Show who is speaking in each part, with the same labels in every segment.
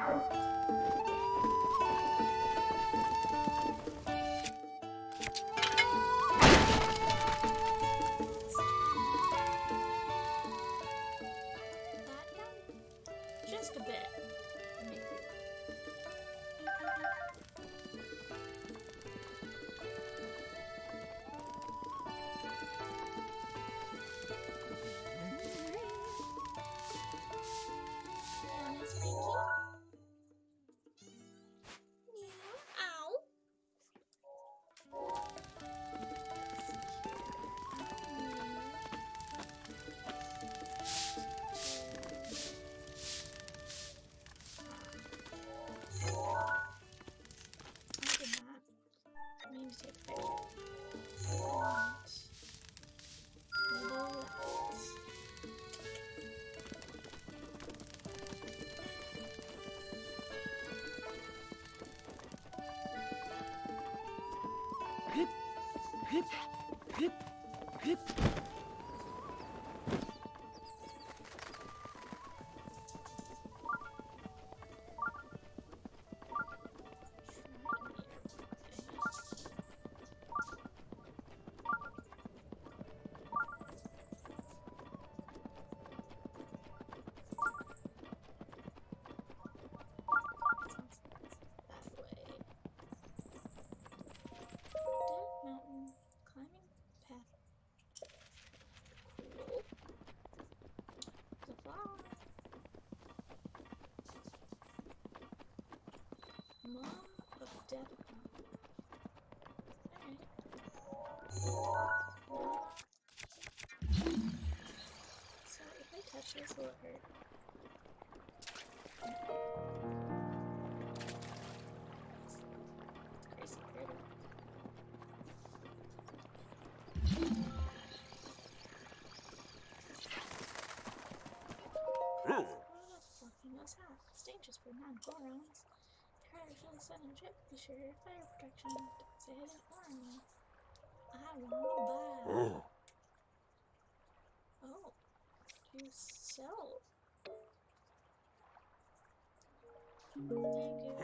Speaker 1: out. っ Hmm. dead. So if I touch this, will it hurt? Dangerous for non-gorons. They're a sudden trip the sure fire protection says for me. I want to buy. Oh, you sell. Thank you.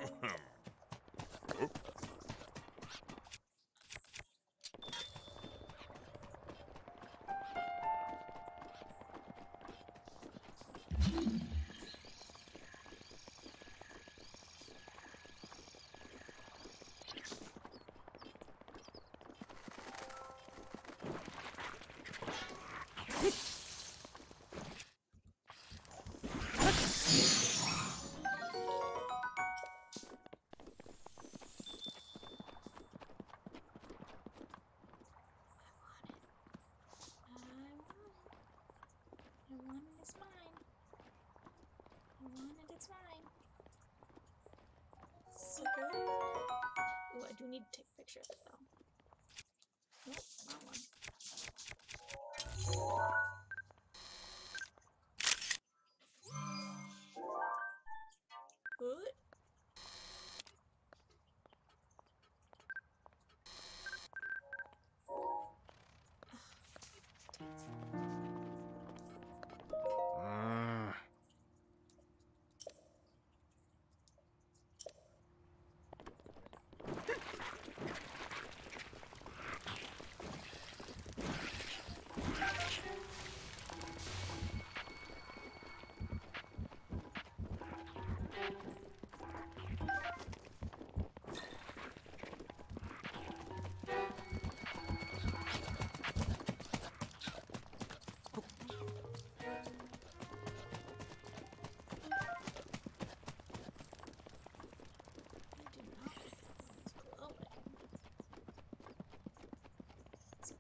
Speaker 1: picture of.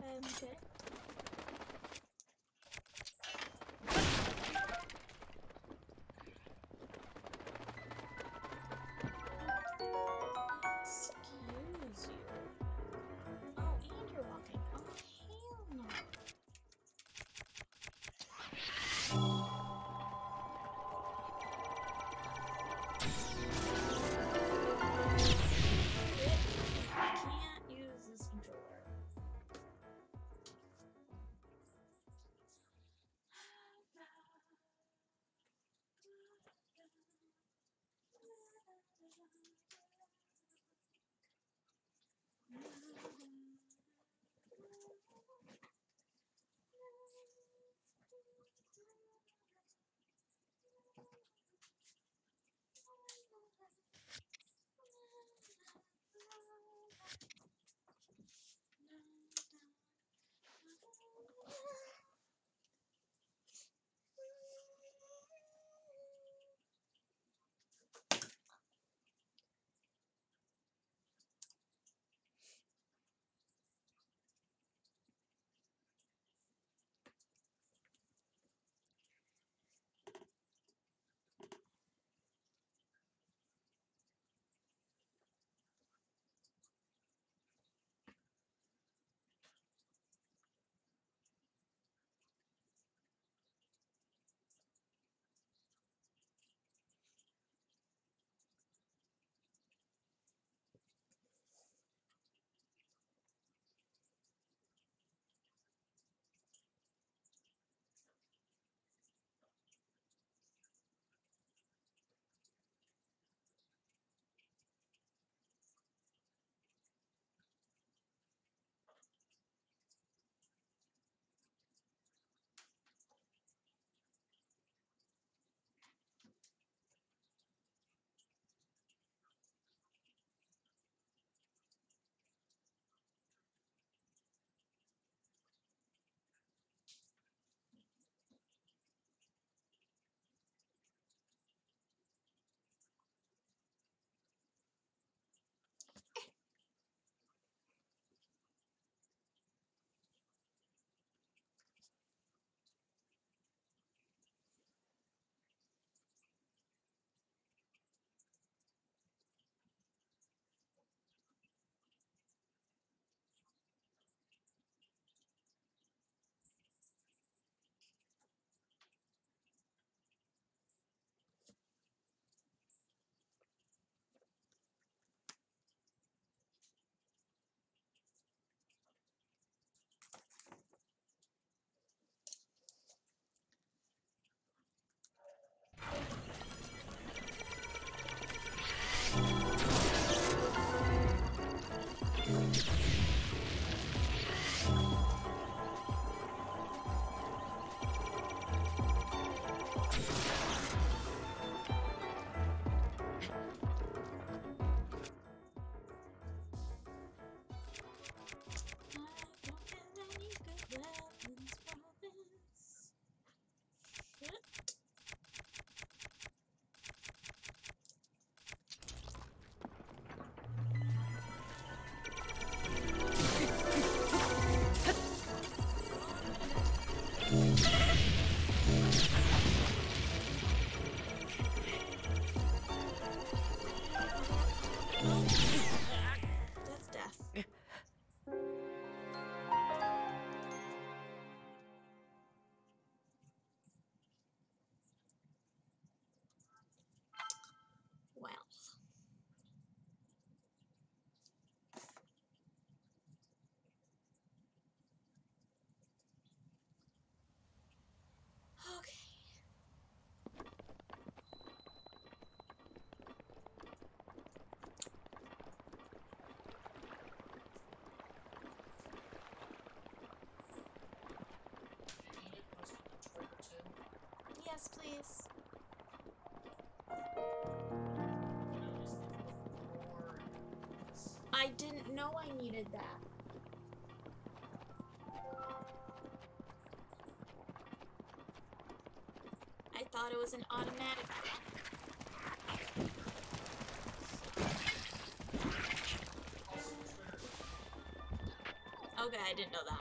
Speaker 1: um, bit. Yes, please. I didn't know I needed that. I thought it was an automatic Okay, I didn't know that.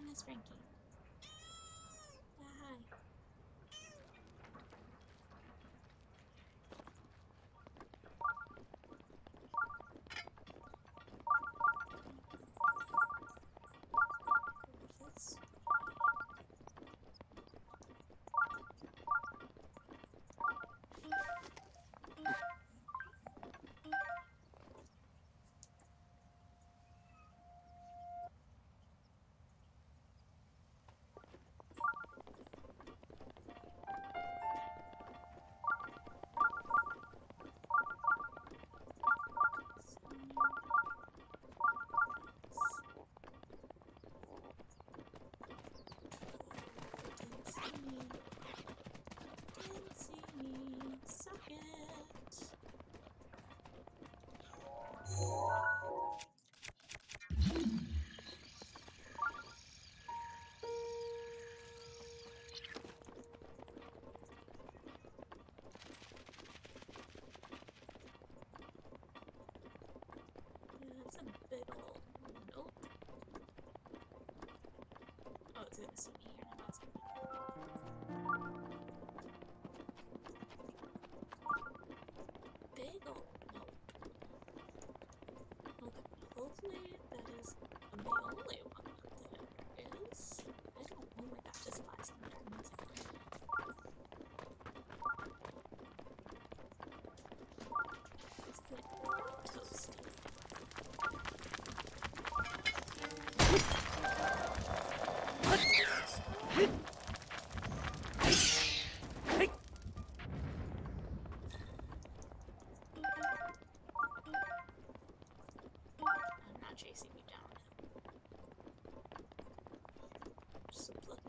Speaker 1: time is for exist.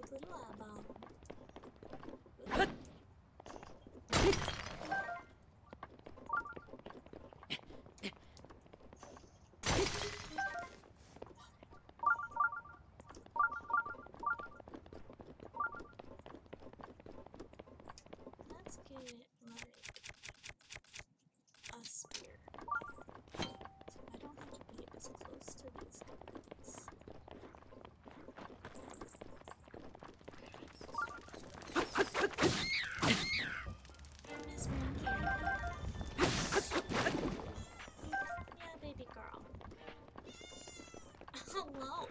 Speaker 1: Little luck. Hello.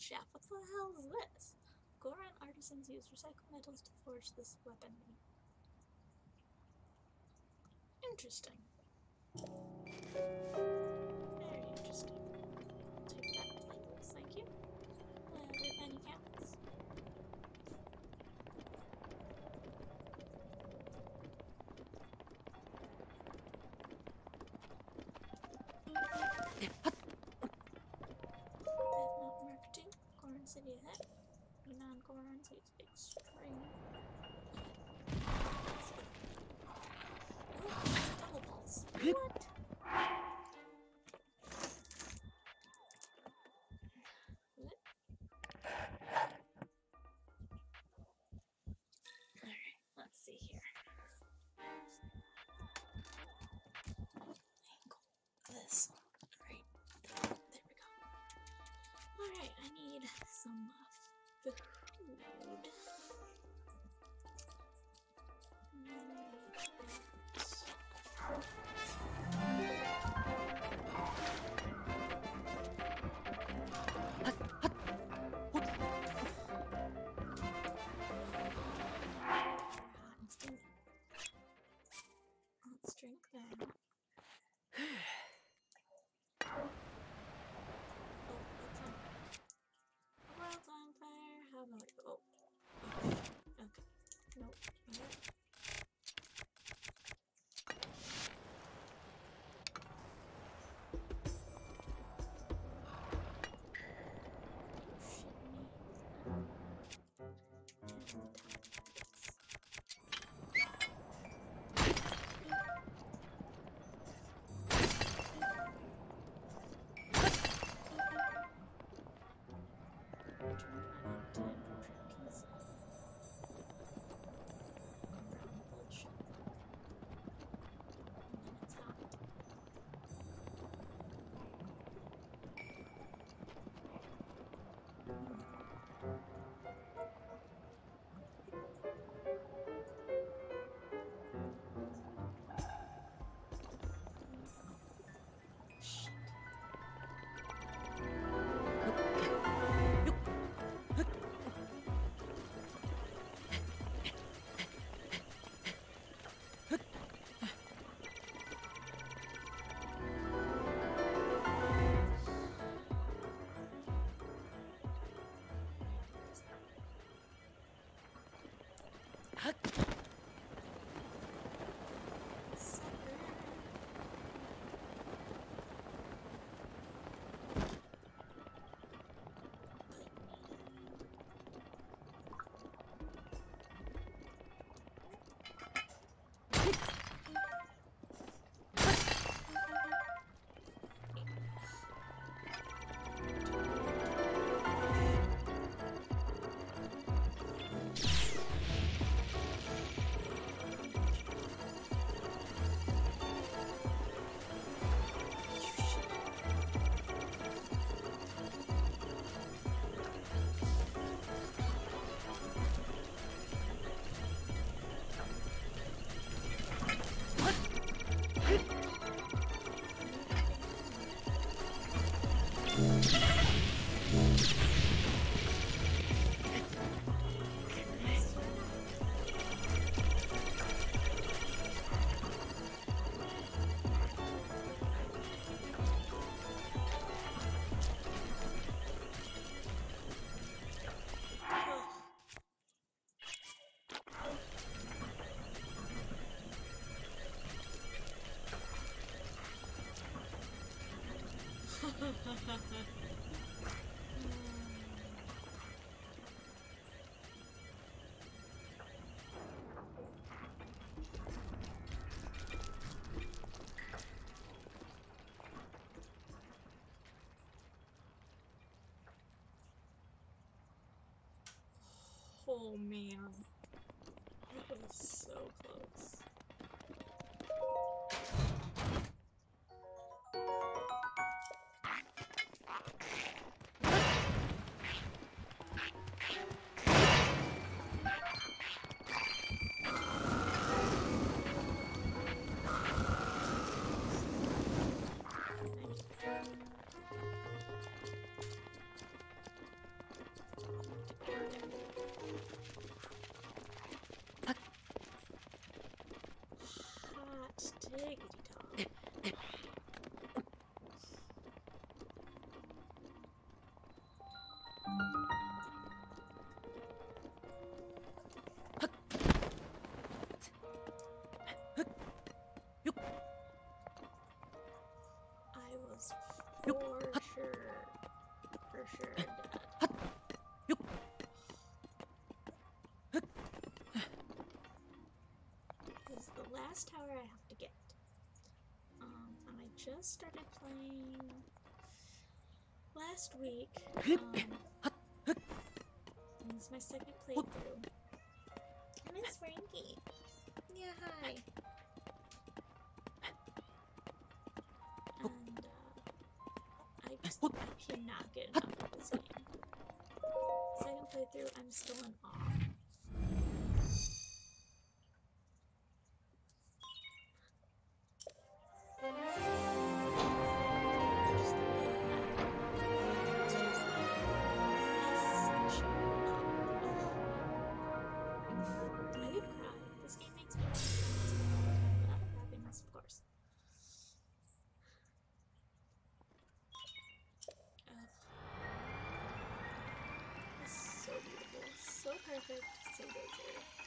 Speaker 1: chef, what the hell is this? Goron artisans use recycled metals to forge this weaponry. Interesting. Alright, I need some food. Let's drink that. Huh? Oh man. For sure, for sure dead. This is the last tower I have to get. Um, and I just started playing last week. Um, and it's my second playthrough. I miss Frankie. Yeah, hi. Cannot get enough of this game. Second playthrough, I'm still in perfect, so good.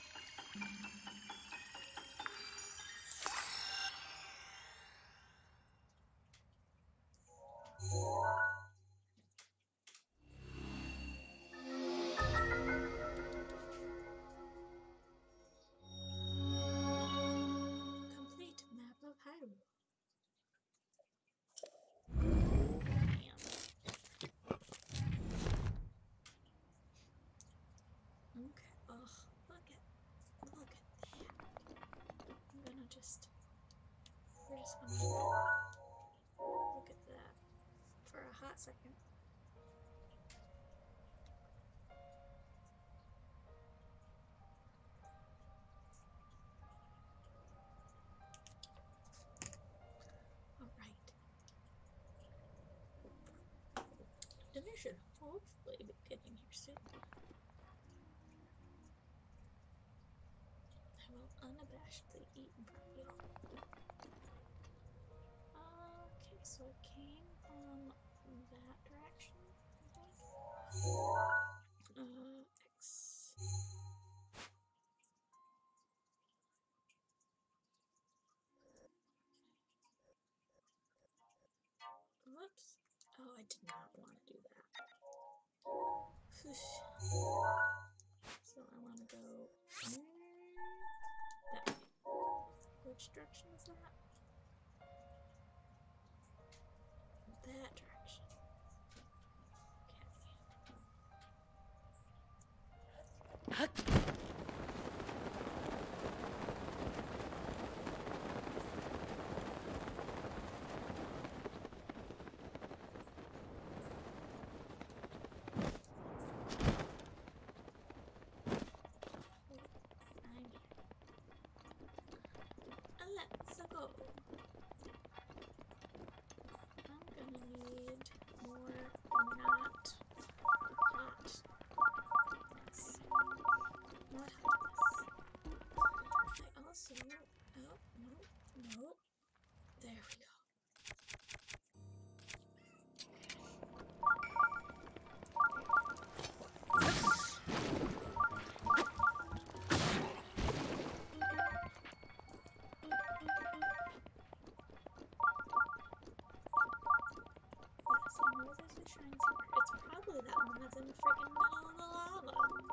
Speaker 1: Gonna look at that for a hot second. Alright. Dinner should hopefully be getting here soon. I will unabashedly eat in. Came from that direction, I. Uh, X. Whoops. Oh, I did not want to do that. so I want to go that way. Which direction is that? That direction. I'm here. It's probably that one that's in the freaking middle of the lava.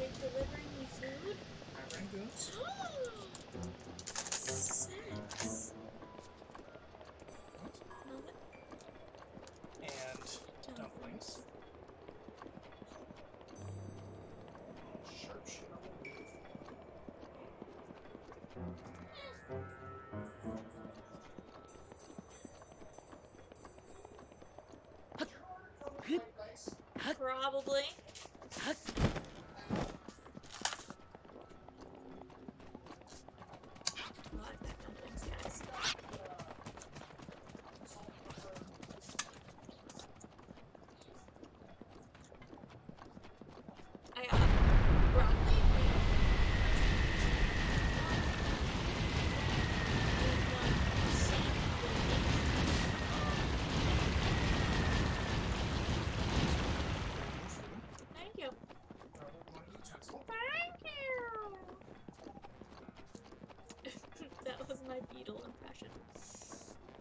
Speaker 1: Milkshake delivering me food? beetle impression.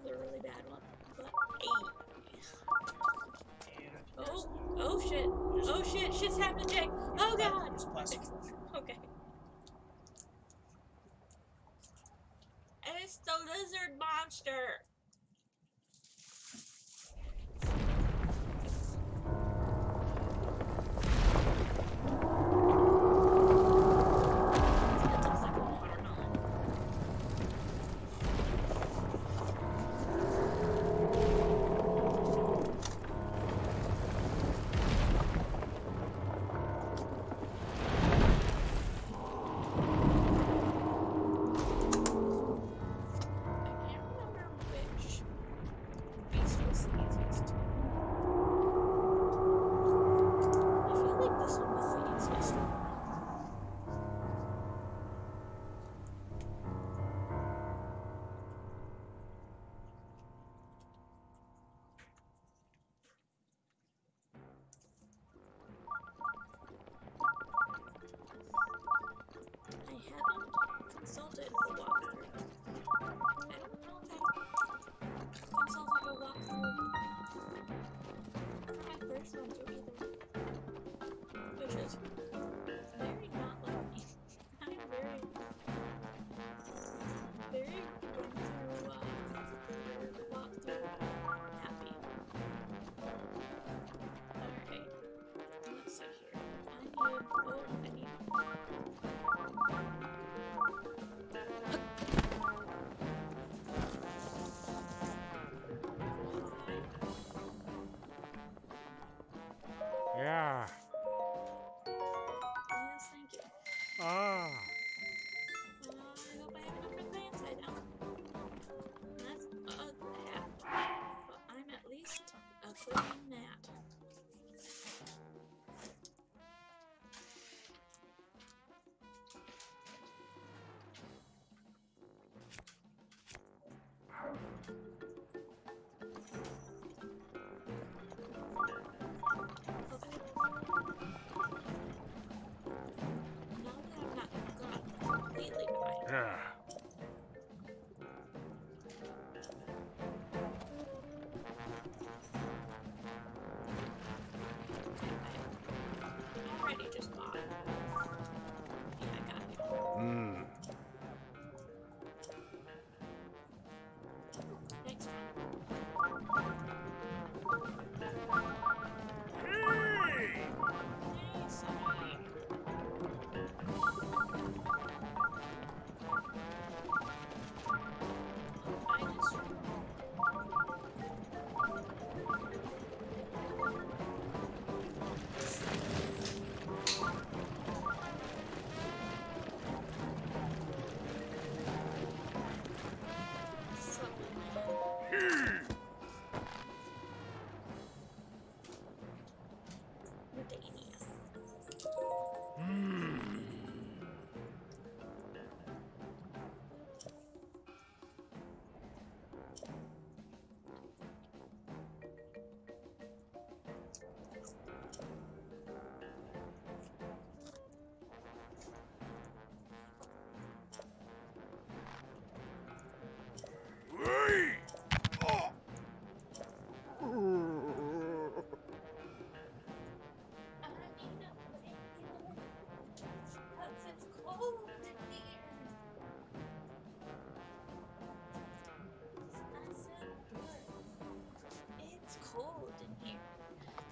Speaker 1: A really bad one. But
Speaker 2: eight.
Speaker 1: Oh, oh shit. Oh shit, shit's happening, Jake. Oh god.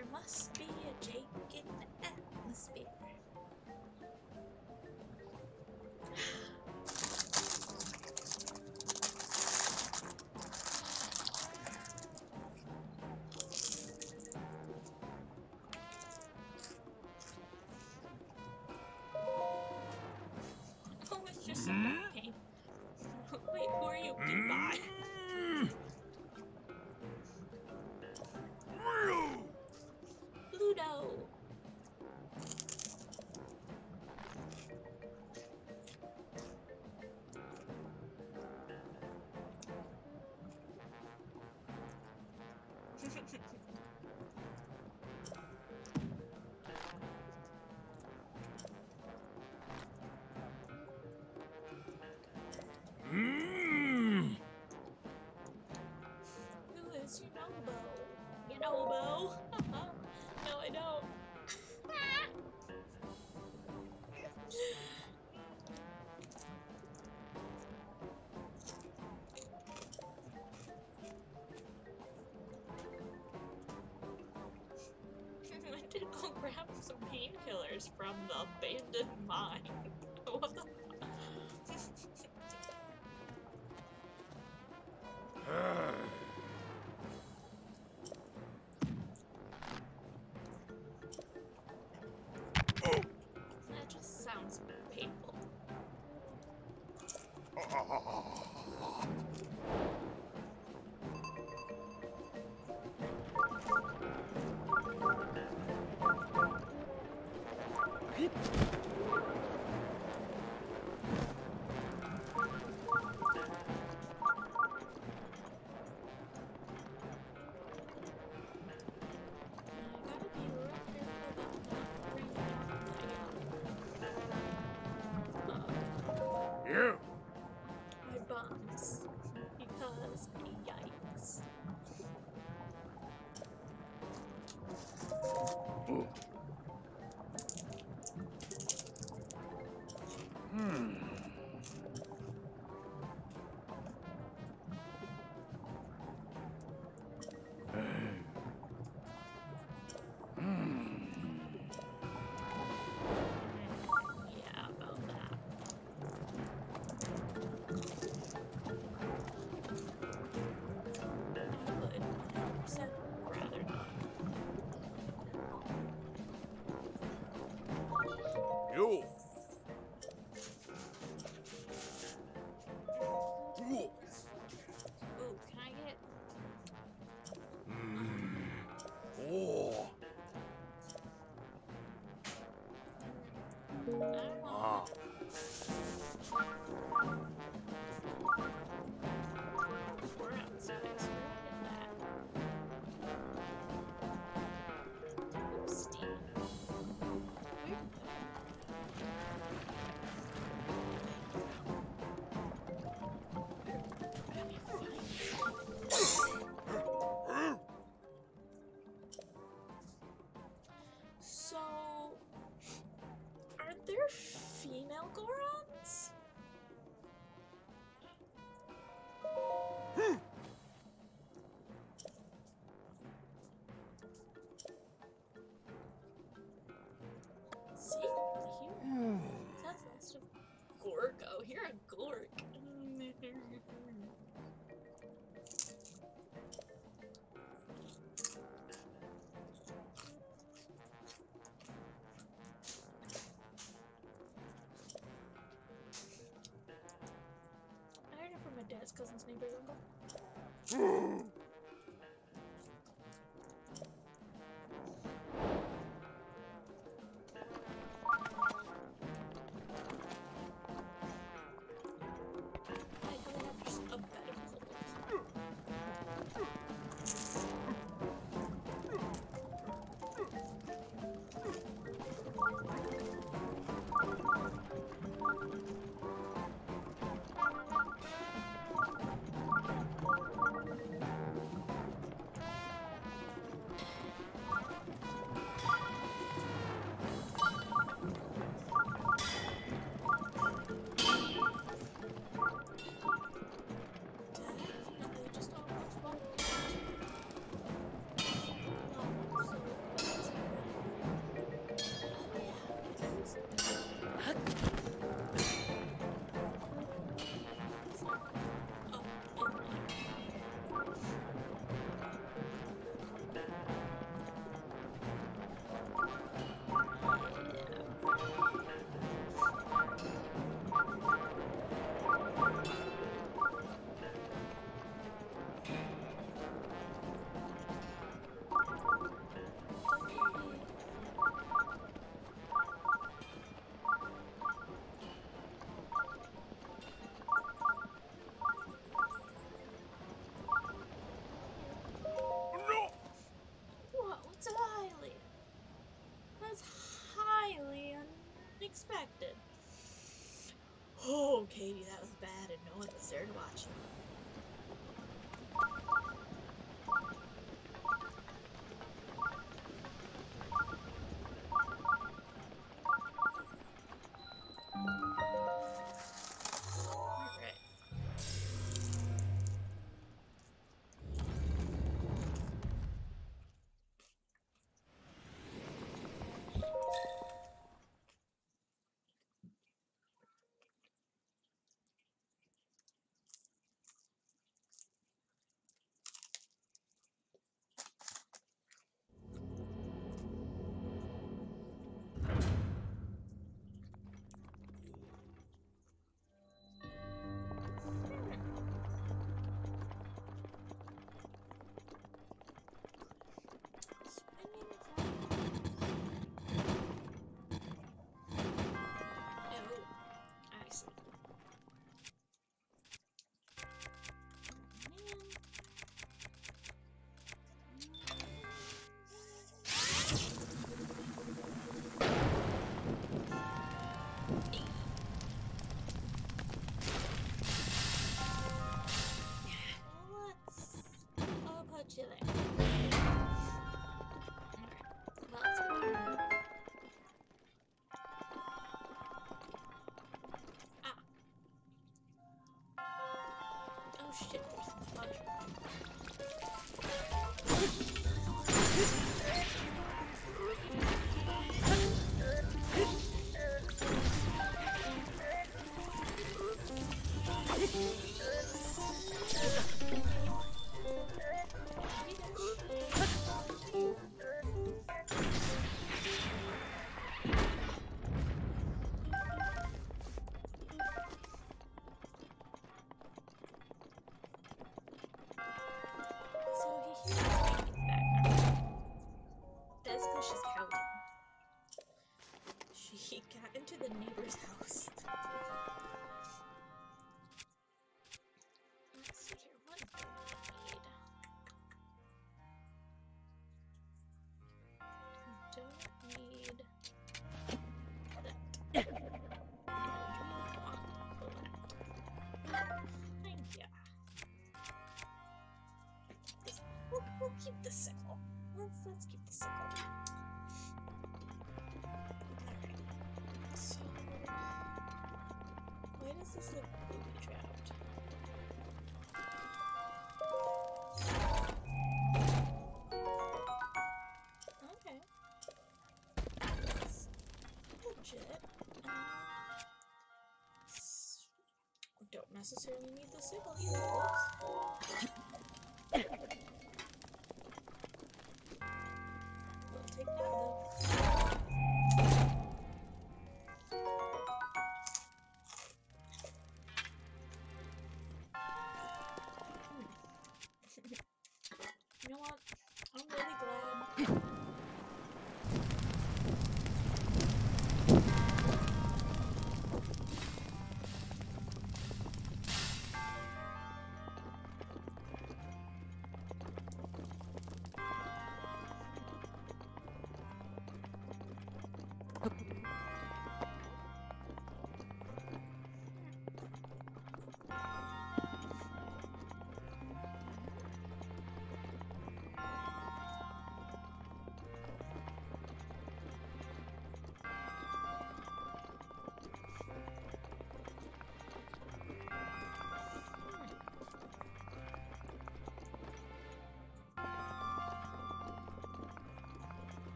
Speaker 1: there must be a jake in the atmosphere. oh, it's just mm -hmm. Wait, who are you?
Speaker 3: Mm
Speaker 1: -hmm. Goodbye. elbow. no, I don't. when did go grab some painkillers from the abandoned mine? what the
Speaker 3: Ooh.
Speaker 1: Boom! expected. Oh, Katie, that was bad, and no one was there to watch 400 тысяч. Keep the sickle. Let's let's keep the sickle. Alright. So why does this look booby trapped? Okay. That's legit. Um, don't necessarily need the sickle either.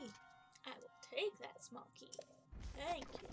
Speaker 1: key. I will take that small key. Thank you.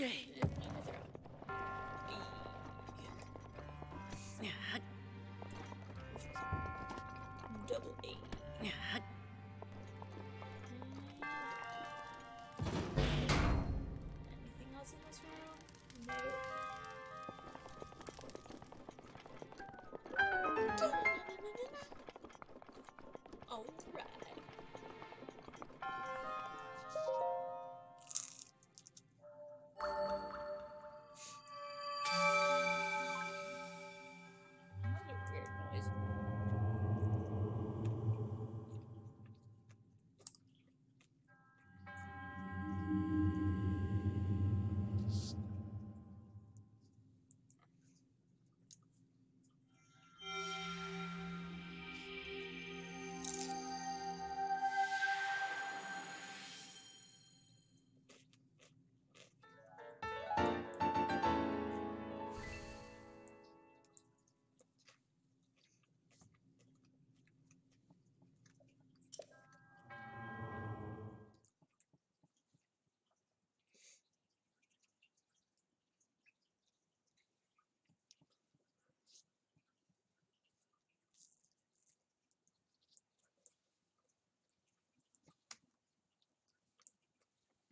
Speaker 1: Oh,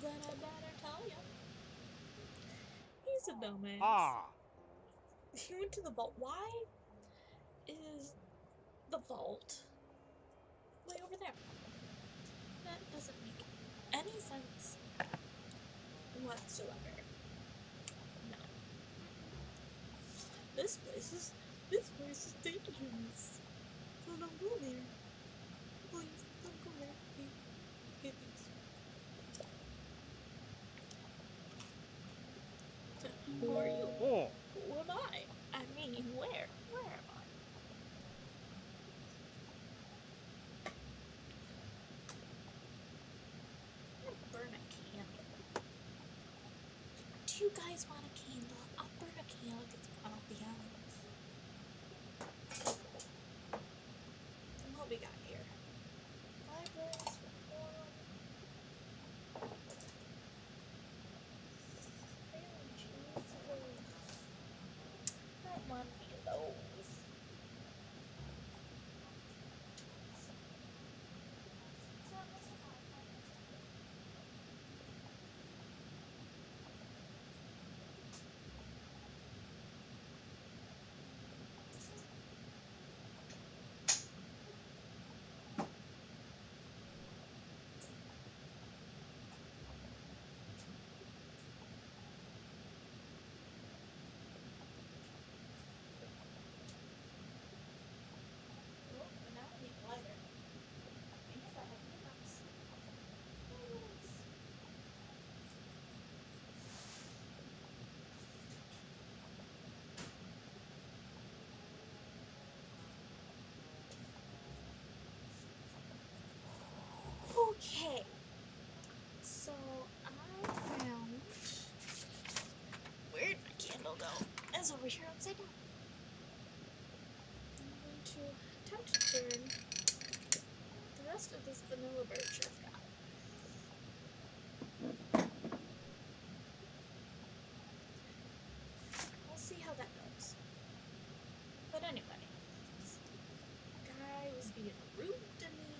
Speaker 1: Then I better tell you. He's a dumbass.
Speaker 3: Ah.
Speaker 1: He went to the vault. Why is the vault way over there? That doesn't make any sense whatsoever. No. This place is this place is dangerous. So don't go there. Please don't go there. Please. Okay, thanks. Who are you?
Speaker 3: Oh.
Speaker 1: Who am I? I mean, where? Where am I? I'm gonna burn a candle. Do you guys want a candle? I'll burn a candle get some ambiance. And what we got here? Libraries, forum. Failing choose I don't want any of those. Oh, but now I need lighter. And I have lamps. Lamps. Okay. So I found where'd my candle go? It's over here upside down. I'm going to attempt to burn the rest of this vanilla birch I've got. We'll see how that goes. But anyway, this guy was being rude to me.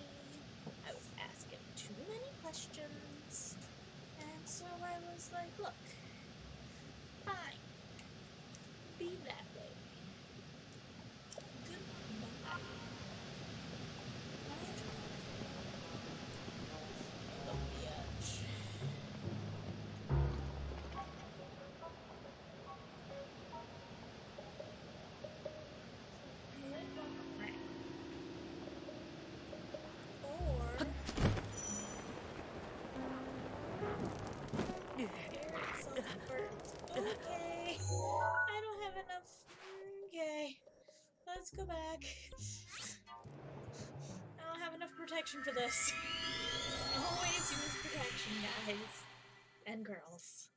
Speaker 1: I was asking too many questions. And so Was like, look, Okay. I don't have enough. Okay. Let's go back. I don't have enough protection for this. Always use protection, guys. And girls.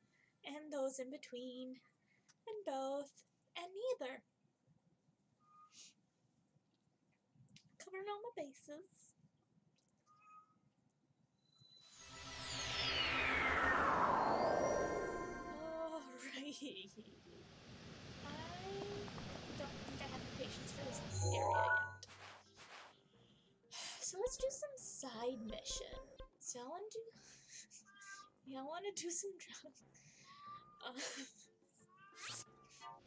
Speaker 1: And those in between. And both. And neither. Covering all my bases. I don't think I have the patience for this area yet. So let's do some side missions. Y'all want to do? Y'all want to do some drugs? Uh,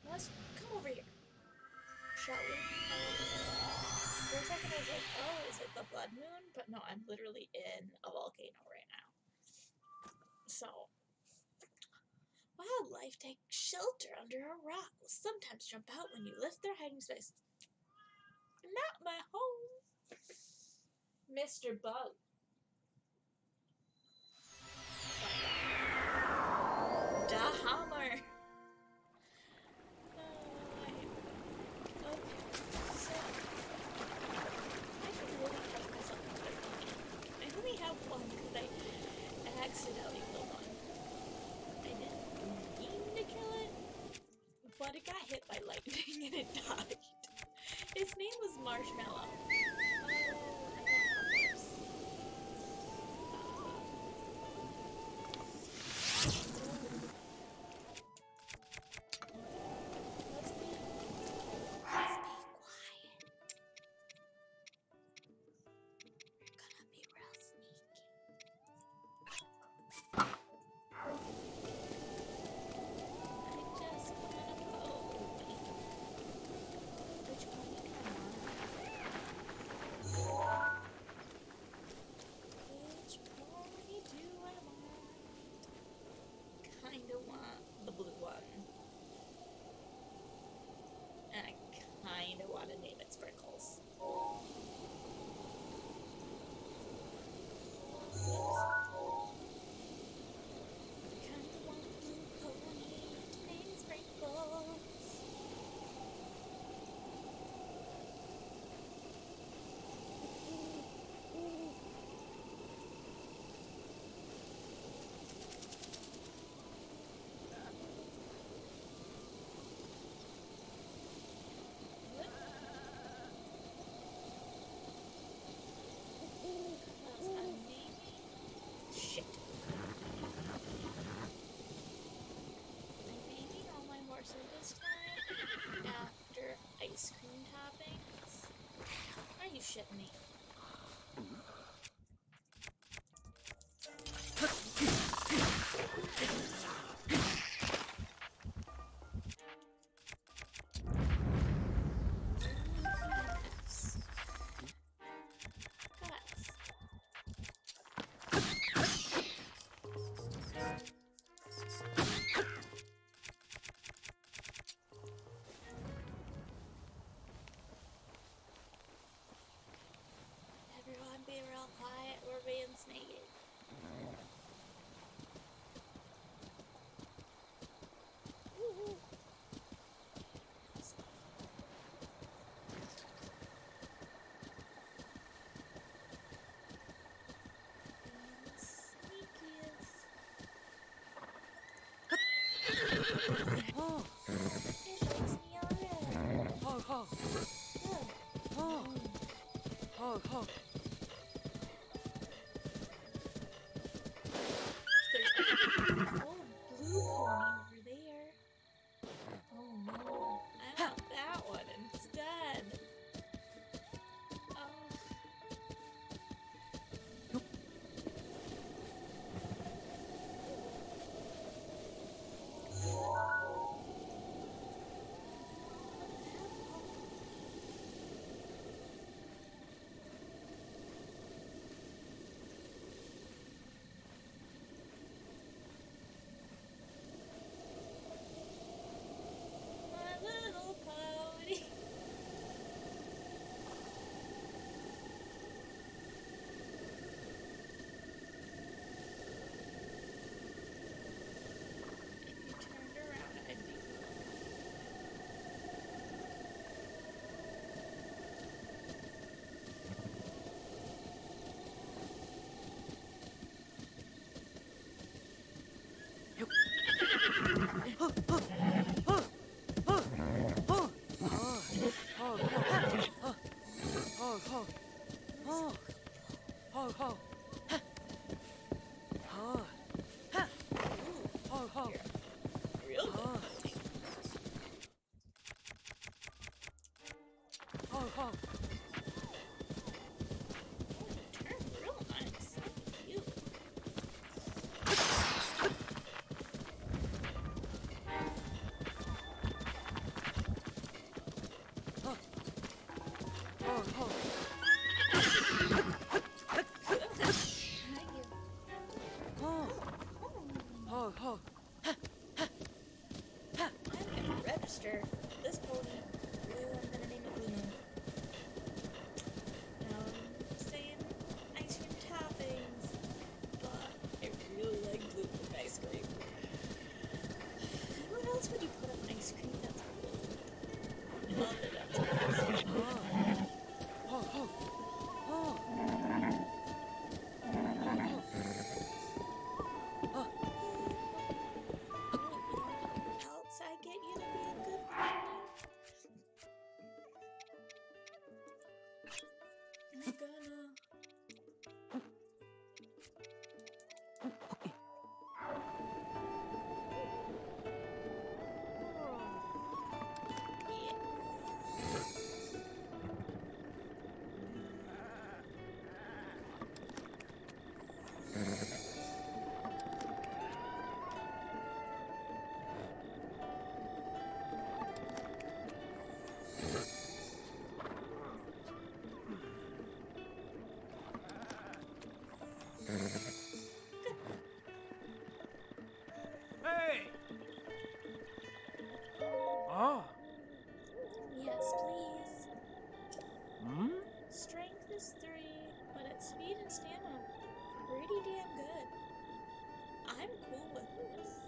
Speaker 1: let's come over here, shall we? For a second, I was like, "Oh, is it the blood moon?" But no, I'm literally in a volcano right now. So, wildlife take shelter under a rock. Will sometimes jump out when you lift their hiding space. Not my home. Mr. Bug. bullshitting me.
Speaker 4: Oh,
Speaker 1: hog.
Speaker 4: ho, ho.
Speaker 1: is gonna
Speaker 3: hey! Ah.
Speaker 1: Yes, please.
Speaker 3: Hmm?
Speaker 1: Strength is three, but at speed and stamina, pretty damn good. I'm cool with this.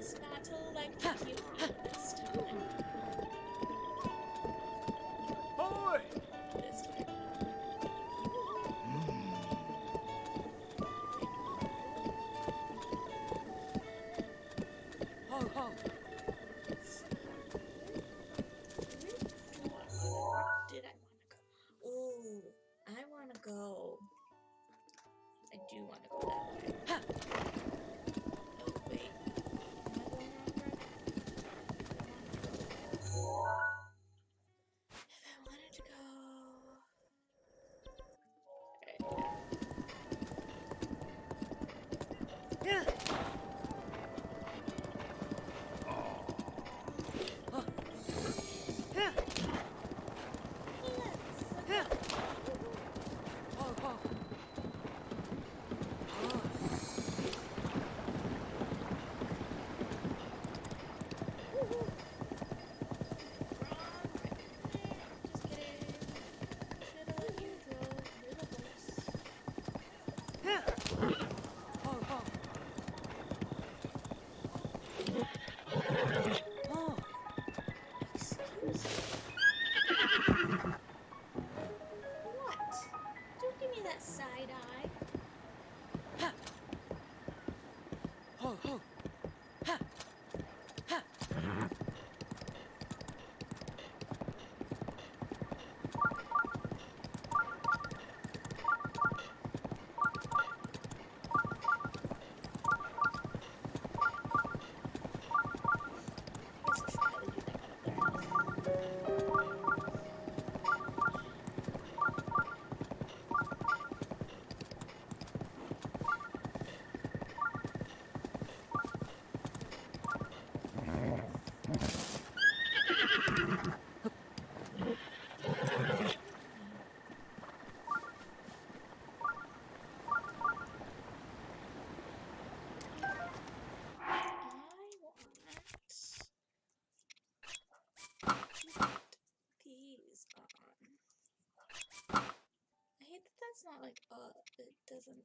Speaker 1: us at all. Like, you it's not like, uh, it doesn't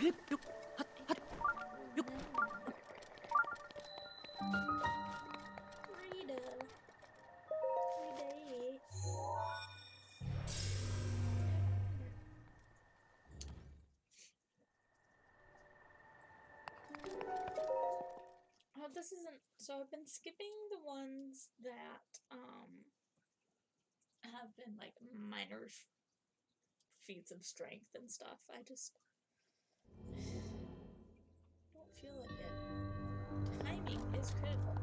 Speaker 1: this isn't so I've been skipping the ones that um have been like minor feats of strength and stuff. I just is critical.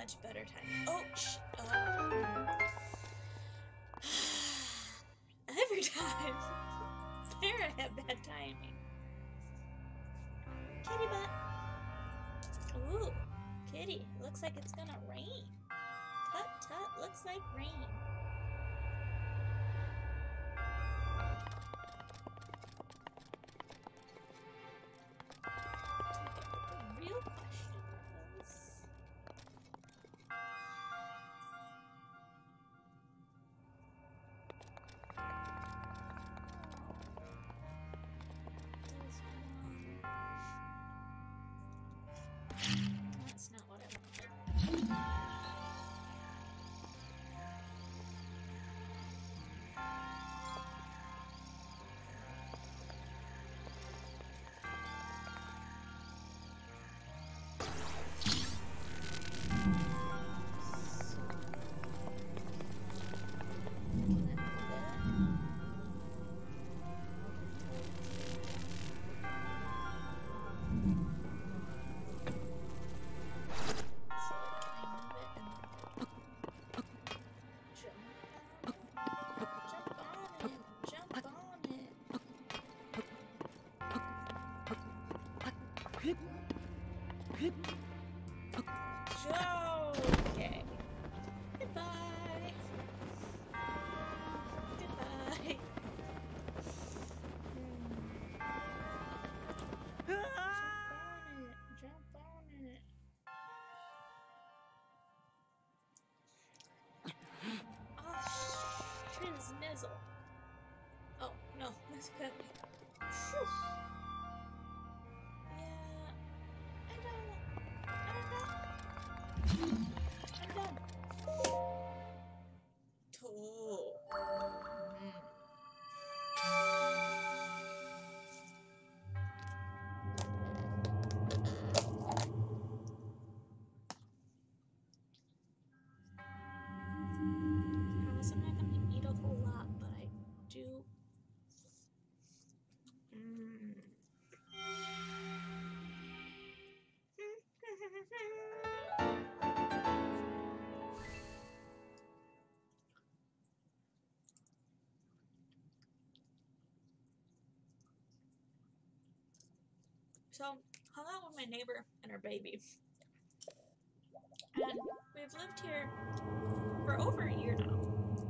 Speaker 1: Much better timing. Oh, sh- uh. Every time. There I have bad timing. Kitty butt. Ooh, kitty. Looks like it's gonna rain. Tut tut, looks like rain. Okay. Goodbye. Goodbye. Jump on it. Ah, Jump on it. Oh, Triznizzle. Oh, no, that's good. So, hung out with my neighbor and her baby. And we've lived here for over a year now.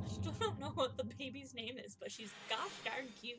Speaker 1: I still don't know what the baby's name is, but she's gosh darn cute.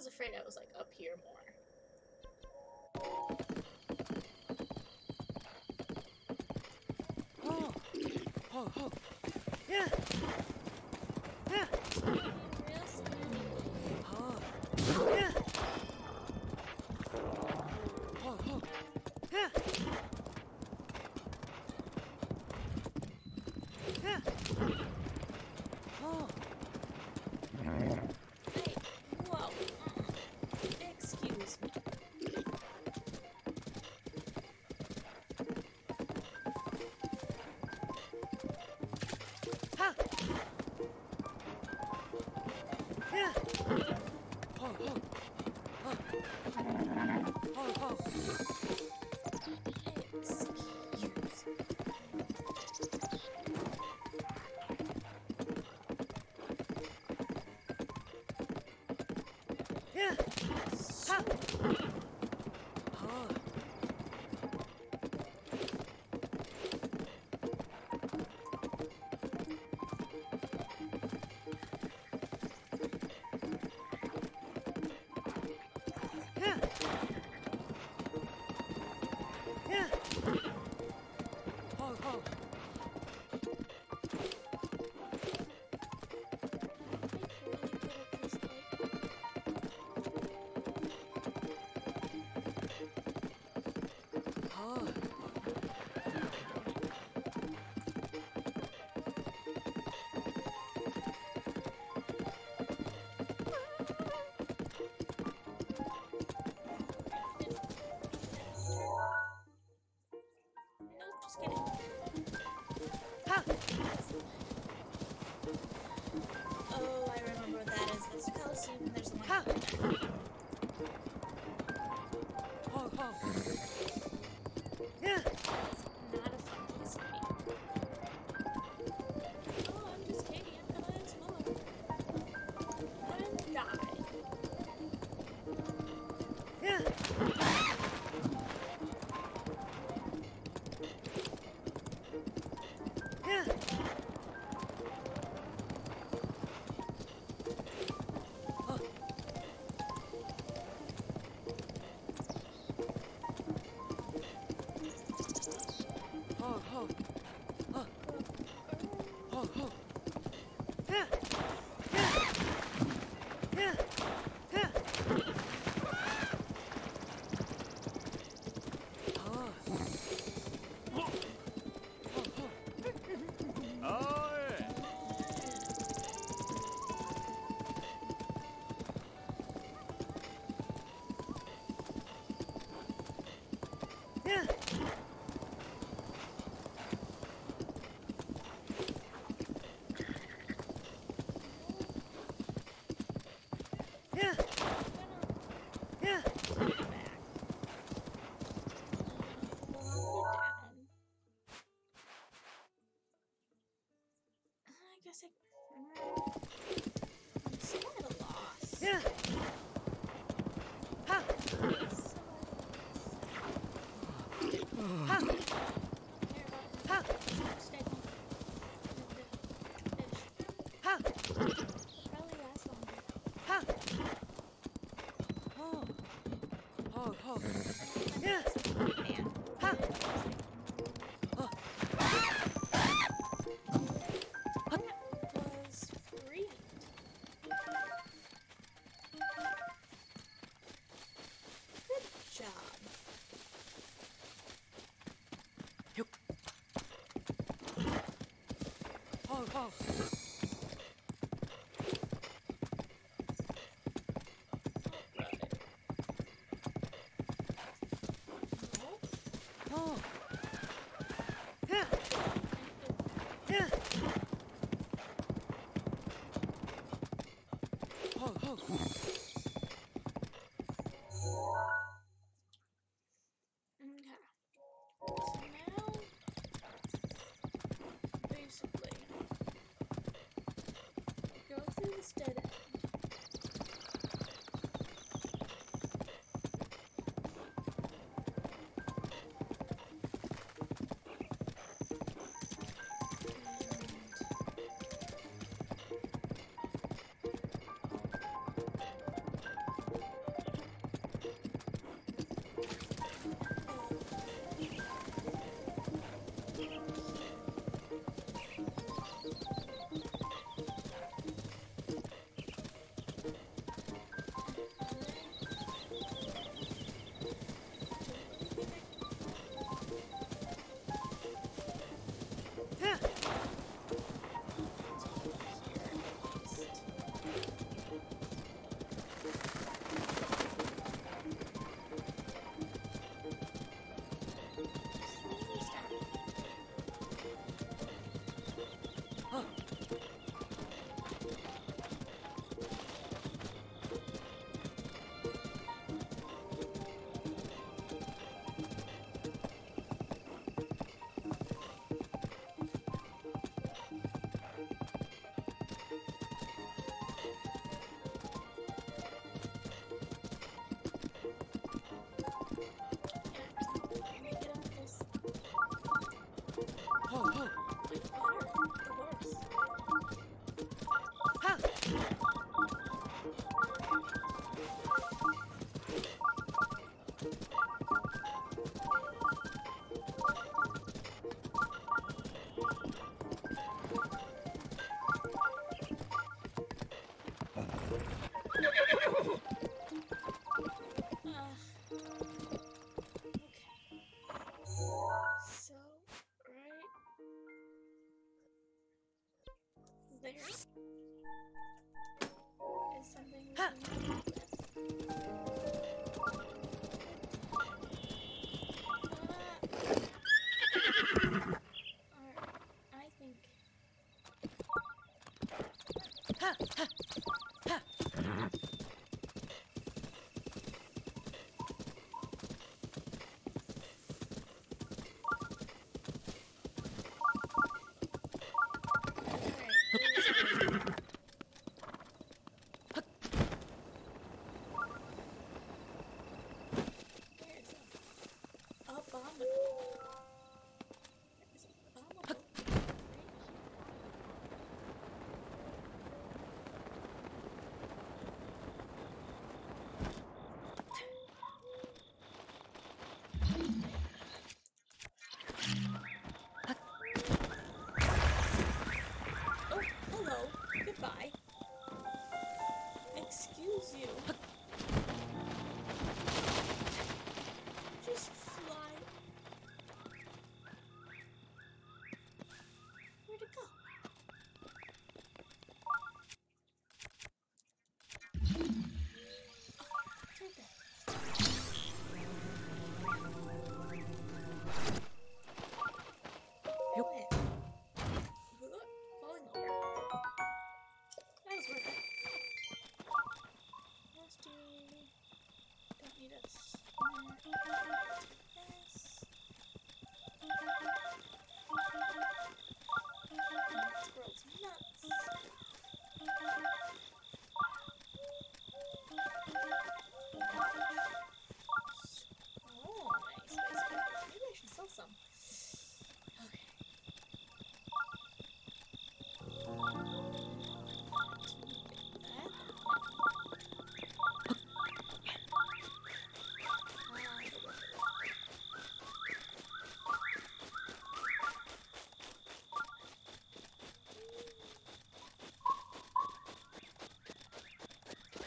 Speaker 5: was afraid I was like up here more.
Speaker 1: Oh, oh, oh, yeah, yeah. Oh, oh, oh, yeah. Oh,
Speaker 5: I
Speaker 4: remember what
Speaker 1: that is. A and there's a one. Oh. Oh.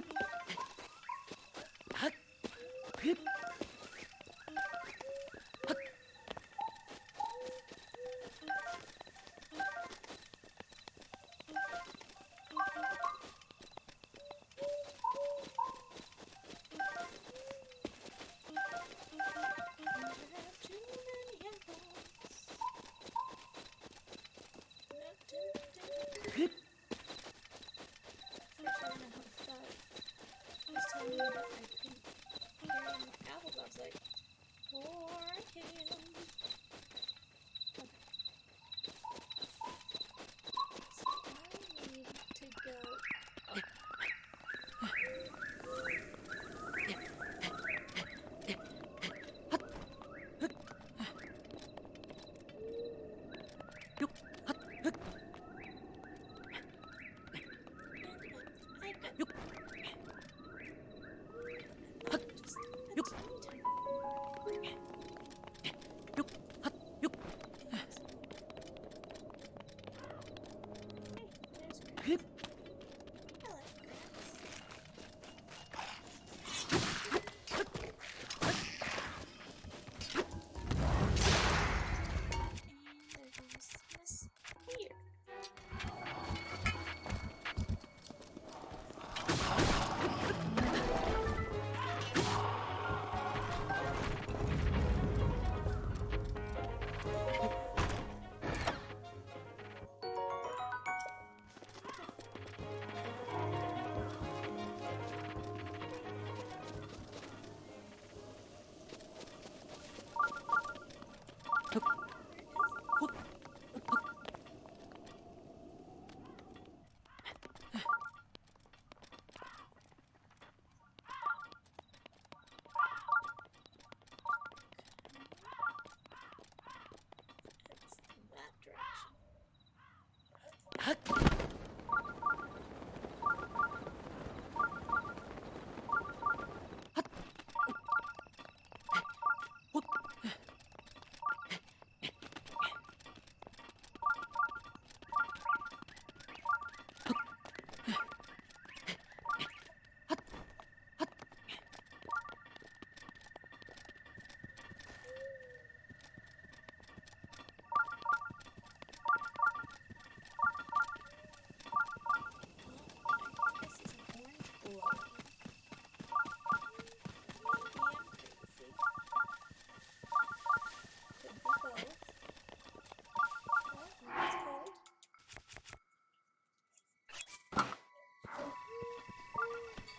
Speaker 1: っ。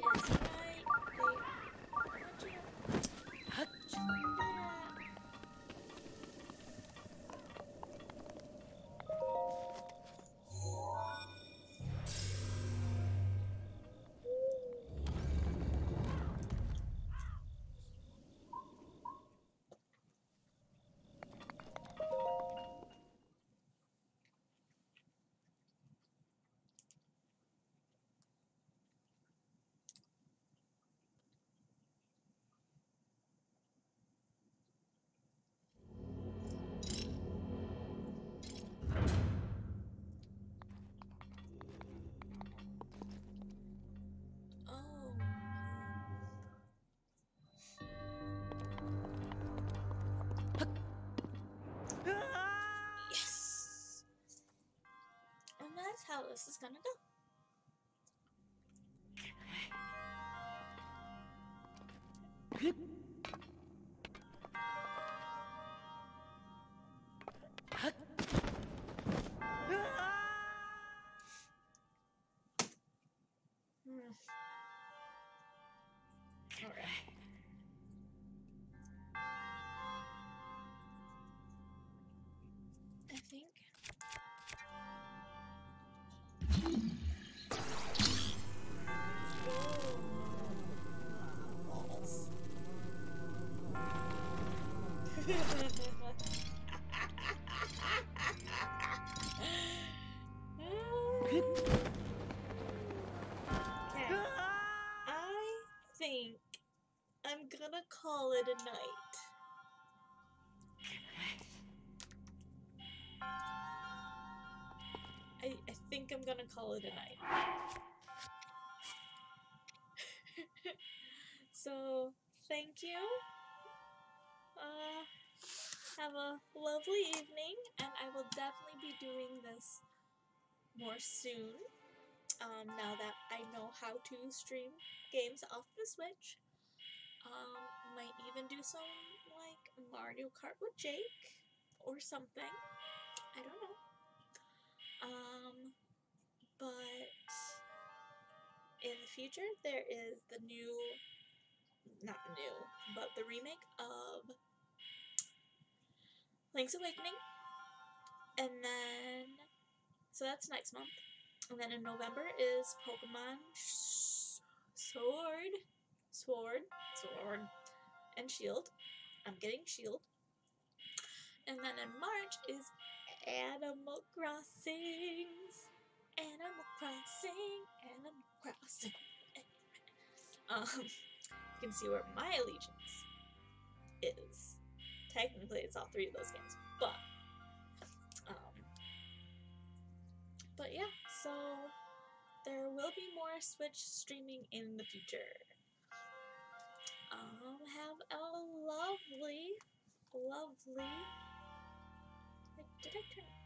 Speaker 1: Good. This is gonna go. Gonna call it a night. so, thank you. Uh, have a lovely evening, and I will definitely be doing this more soon um, now that I know how to stream games off the Switch. Um, might even do some like Mario Kart with Jake or something. I don't know. Um, but in the future, there is the new, not new, but the remake of Link's Awakening. And then, so that's next month. And then in November is Pokemon Sword, Sword, Sword, and Shield. I'm getting Shield. And then in March is Animal Crossings. Animal Crossing, Animal Crossing. Um, you can see where my allegiance is. Technically, it's all three of those games, but um, but yeah, so there will be more Switch streaming in the future. Um, have a lovely, lovely. Did I turn?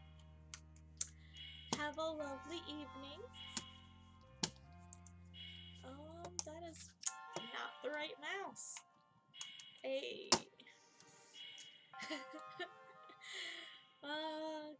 Speaker 1: Have a lovely evening. Um, that is not the right mouse. Hey. uh,